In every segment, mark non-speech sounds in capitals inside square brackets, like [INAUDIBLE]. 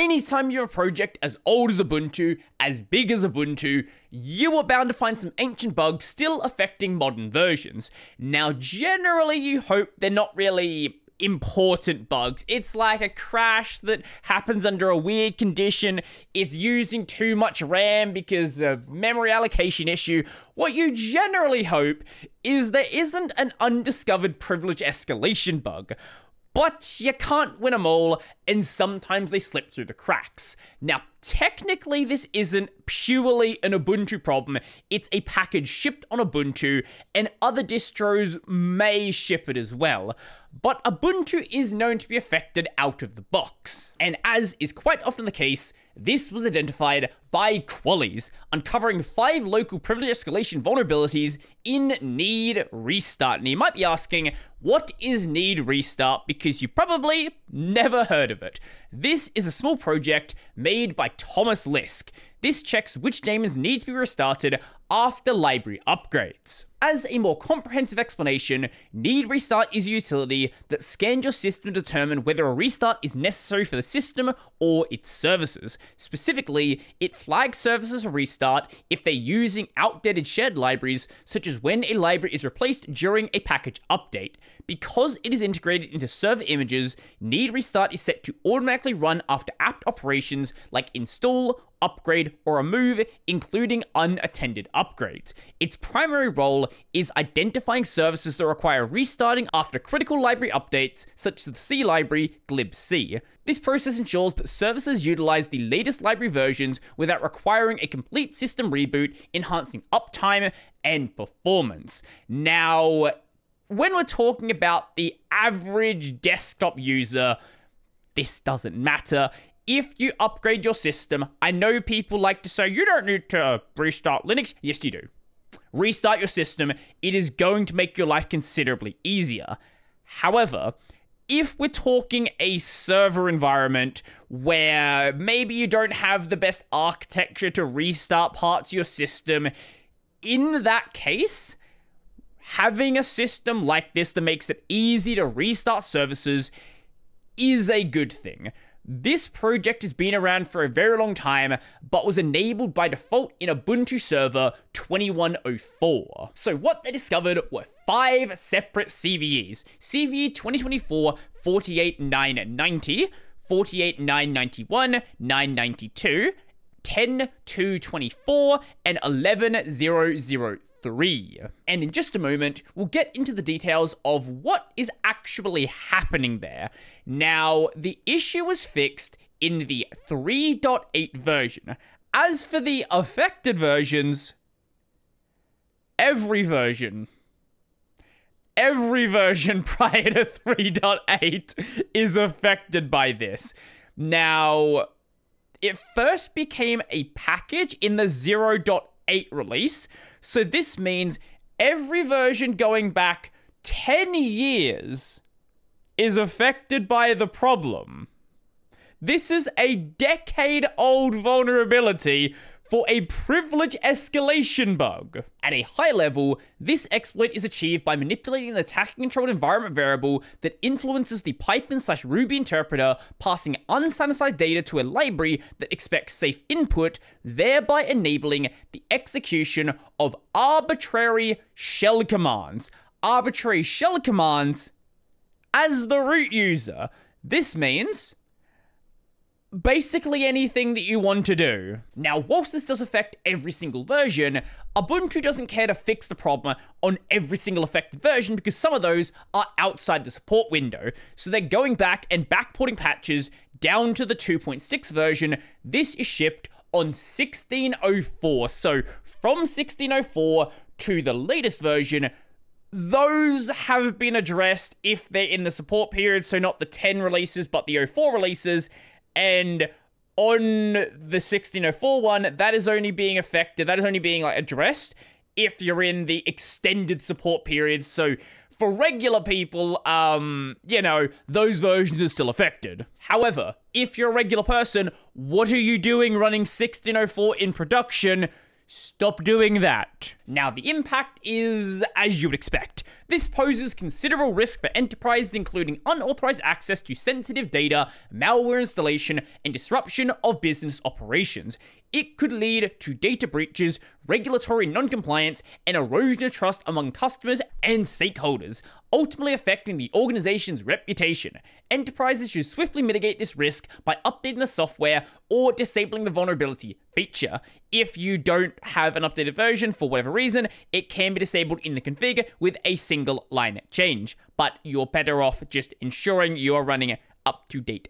Anytime you have a project as old as Ubuntu, as big as Ubuntu, you are bound to find some ancient bugs still affecting modern versions. Now, generally, you hope they're not really important bugs. It's like a crash that happens under a weird condition. It's using too much RAM because of memory allocation issue. What you generally hope is there isn't an undiscovered privilege escalation bug. But you can't win them all, and sometimes they slip through the cracks. Now, technically, this isn't purely an Ubuntu problem, it's a package shipped on Ubuntu, and other distros may ship it as well but Ubuntu is known to be affected out of the box. And as is quite often the case, this was identified by Qualys, uncovering five local privilege escalation vulnerabilities in Need Restart. And you might be asking, what is Need Restart? Because you probably never heard of it. This is a small project made by Thomas Liske. This checks which daemons need to be restarted after library upgrades. As a more comprehensive explanation, Need Restart is a utility that scans your system to determine whether a restart is necessary for the system or its services. Specifically, it flags services for restart if they're using outdated shared libraries, such as when a library is replaced during a package update. Because it is integrated into server images, Need Restart is set to automatically run after apt operations like install upgrade, or a move, including unattended upgrades. Its primary role is identifying services that require restarting after critical library updates, such as the C library glibc. This process ensures that services utilize the latest library versions without requiring a complete system reboot, enhancing uptime and performance. Now, when we're talking about the average desktop user, this doesn't matter if you upgrade your system, I know people like to say you don't need to restart Linux. Yes, you do. Restart your system. It is going to make your life considerably easier. However, if we're talking a server environment where maybe you don't have the best architecture to restart parts of your system, in that case, having a system like this that makes it easy to restart services is a good thing. This project has been around for a very long time, but was enabled by default in Ubuntu server 2104. So what they discovered were five separate CVEs. CVE 2024 48990, 48991, 992, 10224, and 11003 3. And in just a moment, we'll get into the details of what is actually happening there. Now, the issue was fixed in the 3.8 version. As for the affected versions, every version every version [LAUGHS] prior to 3.8 is affected by this. Now, it first became a package in the 0.8 release, so this means every version going back 10 years is affected by the problem. This is a decade old vulnerability for a privilege escalation bug. At a high level, this exploit is achieved by manipulating the attacking controlled environment variable that influences the Python slash Ruby interpreter, passing unsatisfied data to a library that expects safe input, thereby enabling the execution of arbitrary shell commands. Arbitrary shell commands as the root user. This means basically anything that you want to do. Now, whilst this does affect every single version, Ubuntu doesn't care to fix the problem on every single affected version because some of those are outside the support window. So they're going back and backporting patches down to the 2.6 version. This is shipped on 1604. So from 1604 to the latest version, those have been addressed if they're in the support period, so not the 10 releases, but the 04 releases. And on the 1604 one, that is only being affected, that is only being like addressed if you're in the extended support period. So for regular people, um, you know, those versions are still affected. However, if you're a regular person, what are you doing running 1604 in production? Stop doing that. Now, the impact is as you would expect. This poses considerable risk for enterprises, including unauthorized access to sensitive data, malware installation, and disruption of business operations. It could lead to data breaches, regulatory non-compliance, and erosion of trust among customers and stakeholders, ultimately affecting the organization's reputation. Enterprises should swiftly mitigate this risk by updating the software or disabling the vulnerability feature. If you don't have an updated version for whatever reason, it can be disabled in the config with a single line change, but you're better off just ensuring you are running up to date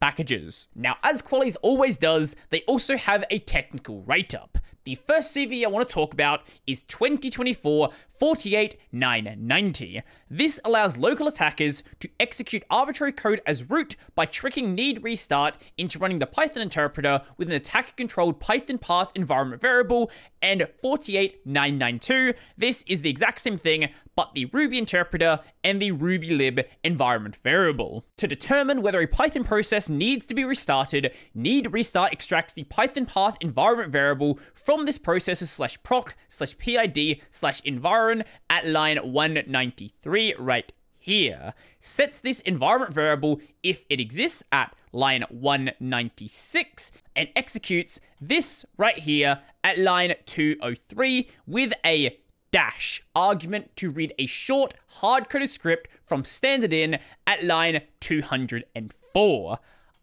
packages. Now, as Qualys always does, they also have a technical write-up. The first CV I want to talk about is 2024 48990. This allows local attackers to execute arbitrary code as root by tricking need restart into running the Python interpreter with an attacker controlled Python path environment variable and 48992. This is the exact same thing, but the Ruby interpreter and the Ruby lib environment variable. To determine whether a Python process needs to be restarted, need restart extracts the Python path environment variable from this process's slash proc slash PID slash environ at line 193 right here. Sets this environment variable if it exists at line 196 and executes this right here at line 203 with a dash argument to read a short hard-coded script from standard in at line 204.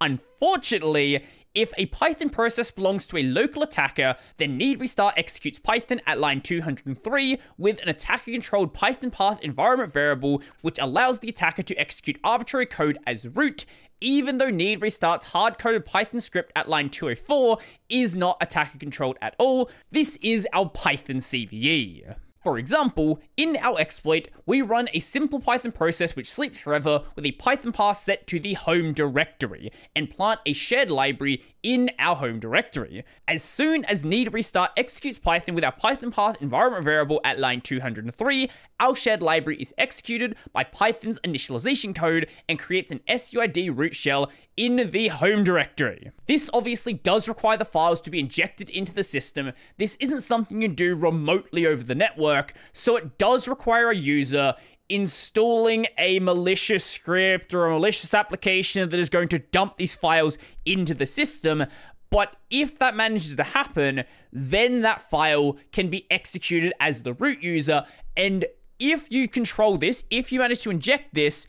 Unfortunately, if a Python process belongs to a local attacker, then need restart executes Python at line 203 with an attacker controlled Python path environment variable, which allows the attacker to execute arbitrary code as root, even though need restart's hard-coded Python script at line 204 is not attacker controlled at all. This is our Python CVE. For example, in our exploit, we run a simple Python process which sleeps forever with a Python path set to the home directory and plant a shared library in our home directory. As soon as need restart executes Python with our Python path environment variable at line 203, our shared library is executed by Python's initialization code and creates an SUID root shell in the home directory. This obviously does require the files to be injected into the system. This isn't something you do remotely over the network, so it does require a user installing a malicious script or a malicious application that is going to dump these files into the system. But if that manages to happen, then that file can be executed as the root user. And if you control this, if you manage to inject this,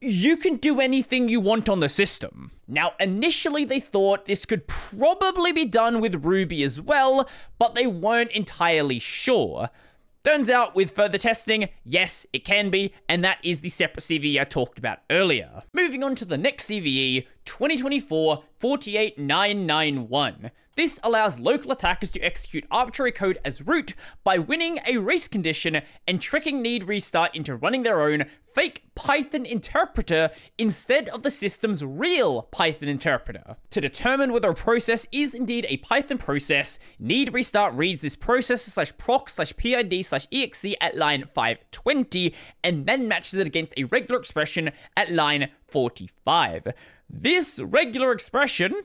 you can do anything you want on the system. Now, initially they thought this could probably be done with Ruby as well, but they weren't entirely sure. Turns out, with further testing, yes, it can be, and that is the separate CVE I talked about earlier. Moving on to the next CVE, 2024 48991. This allows local attackers to execute arbitrary code as root by winning a race condition and tricking need restart into running their own fake Python interpreter instead of the system's real Python interpreter. To determine whether a process is indeed a Python process, need restart reads this process slash proc slash PID slash exe at line 520 and then matches it against a regular expression at line 45. This regular expression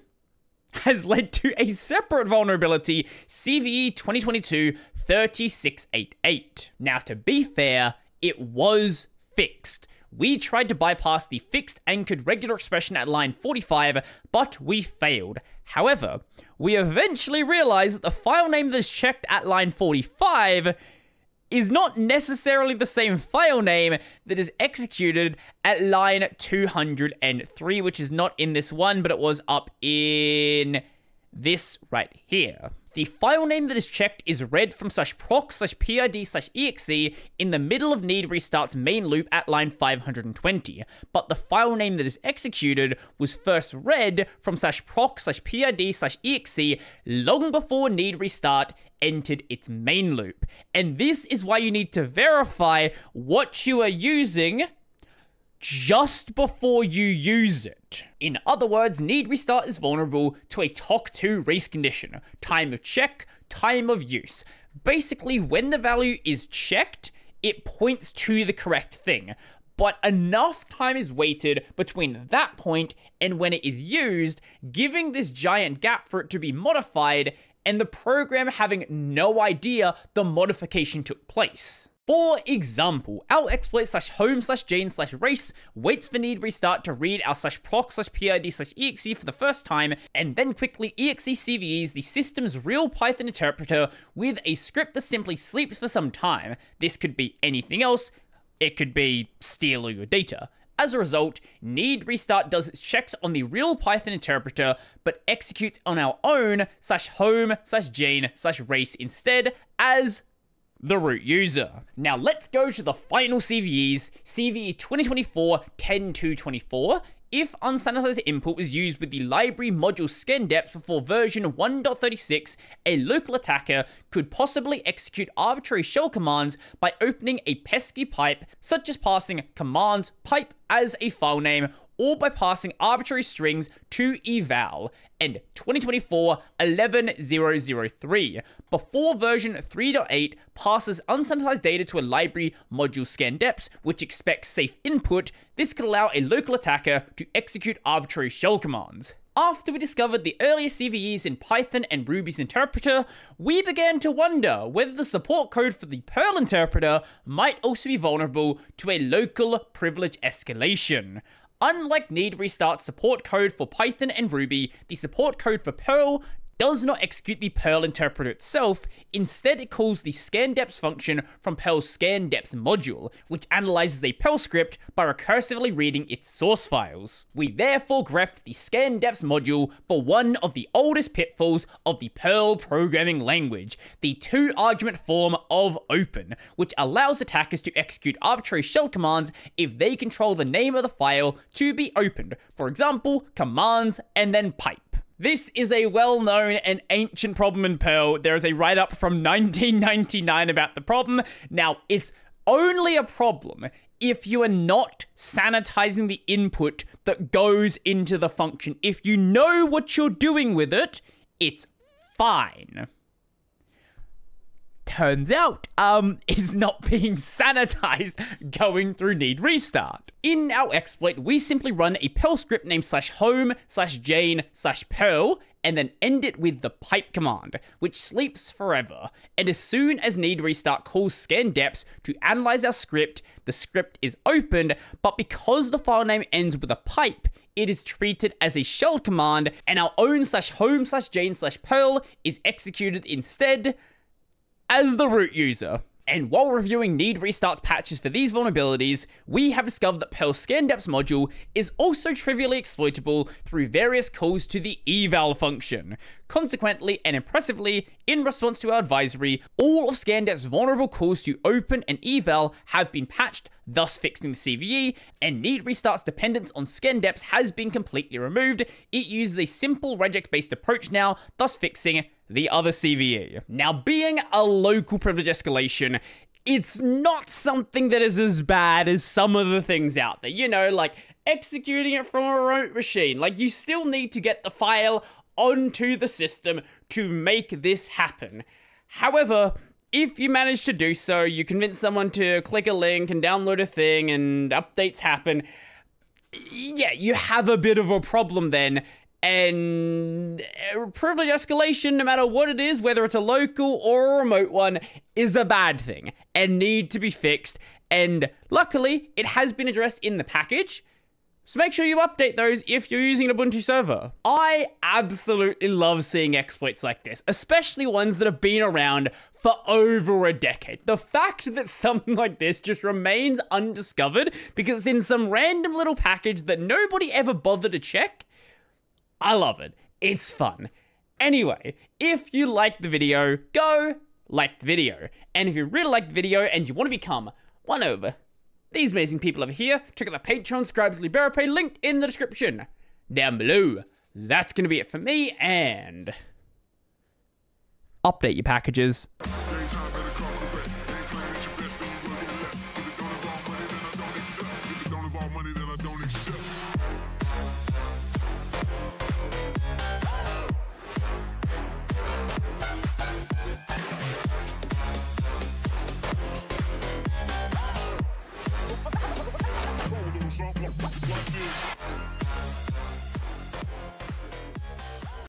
has led to a separate vulnerability, CVE 2022 3688. Now, to be fair, it was fixed. We tried to bypass the fixed anchored regular expression at line 45, but we failed. However, we eventually realized that the file name that's checked at line 45 is not necessarily the same file name that is executed at line 203, which is not in this one, but it was up in this right here. The file name that is checked is read from slash proc slash pid slash exe in the middle of need restart's main loop at line 520, but the file name that is executed was first read from slash proc slash pid slash exe long before need restart entered its main loop. And this is why you need to verify what you are using just before you use it. In other words, need restart is vulnerable to a TOCTOU race condition, time of check, time of use. Basically, when the value is checked, it points to the correct thing. But enough time is waited between that point and when it is used, giving this giant gap for it to be modified and the program having no idea the modification took place. For example, our exploit slash home slash jane slash race waits for need restart to read our slash proc slash pid slash exe for the first time, and then quickly execves the system's real Python interpreter with a script that simply sleeps for some time. This could be anything else, it could be steal all your data. As a result, need restart does its checks on the real Python interpreter, but executes on our own slash home slash jane slash race instead as the root user. Now let's go to the final CVEs, CVE 2024-10.2.24. If unsanitized input was used with the library module ScanDeps before version 1.36, a local attacker could possibly execute arbitrary shell commands by opening a pesky pipe, such as passing commands pipe as a file name or by passing arbitrary strings to eval. And 2024 11003 before version 3.8 passes unsanitized data to a library module ScanDeps which expects safe input this could allow a local attacker to execute arbitrary shell commands. After we discovered the earlier CVEs in Python and Ruby's interpreter, we began to wonder whether the support code for the Perl interpreter might also be vulnerable to a local privilege escalation. Unlike need restart support code for Python and Ruby, the support code for Perl does not execute the Perl interpreter itself, instead it calls the scandeps function from Perl's scandeps module, which analyzes a Perl script by recursively reading its source files. We therefore grepped the scandeps module for one of the oldest pitfalls of the Perl programming language, the two-argument form of open, which allows attackers to execute arbitrary shell commands if they control the name of the file to be opened, for example, commands and then pipe. This is a well-known and ancient problem in Perl. There is a write-up from 1999 about the problem. Now, it's only a problem if you are not sanitizing the input that goes into the function. If you know what you're doing with it, it's fine turns out, um, [LAUGHS] is not being sanitized going through need restart. In our exploit, we simply run a Perl script named slash home slash jane slash Perl and then end it with the pipe command, which sleeps forever. And as soon as need restart calls ScanDeps to analyze our script, the script is opened, but because the file name ends with a pipe, it is treated as a shell command, and our own slash home slash jane slash Perl is executed instead, as the root user. And while reviewing need restart patches for these vulnerabilities, we have discovered that Perl ScanDeps module is also trivially exploitable through various calls to the eval function. Consequently and impressively, in response to our advisory, all of ScanDeps's vulnerable calls to open and eval have been patched, thus fixing the CVE, and need restart's dependence on ScanDeps has been completely removed. It uses a simple regex-based approach now, thus fixing the other CVE. Now, being a local privilege escalation, it's not something that is as bad as some of the things out there. You know, like executing it from a remote machine. Like, you still need to get the file onto the system to make this happen. However, if you manage to do so, you convince someone to click a link and download a thing and updates happen, yeah, you have a bit of a problem then and uh, privilege escalation, no matter what it is, whether it's a local or a remote one, is a bad thing and need to be fixed. And luckily, it has been addressed in the package. So make sure you update those if you're using an Ubuntu server. I absolutely love seeing exploits like this, especially ones that have been around for over a decade. The fact that something like this just remains undiscovered because it's in some random little package that nobody ever bothered to check I love it. It's fun. Anyway, if you liked the video, go like the video. And if you really like the video and you want to become one over these amazing people over here, check out the Patreon, Scribes, Pay linked in the description down below. That's going to be it for me, and update your packages.